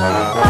Bye.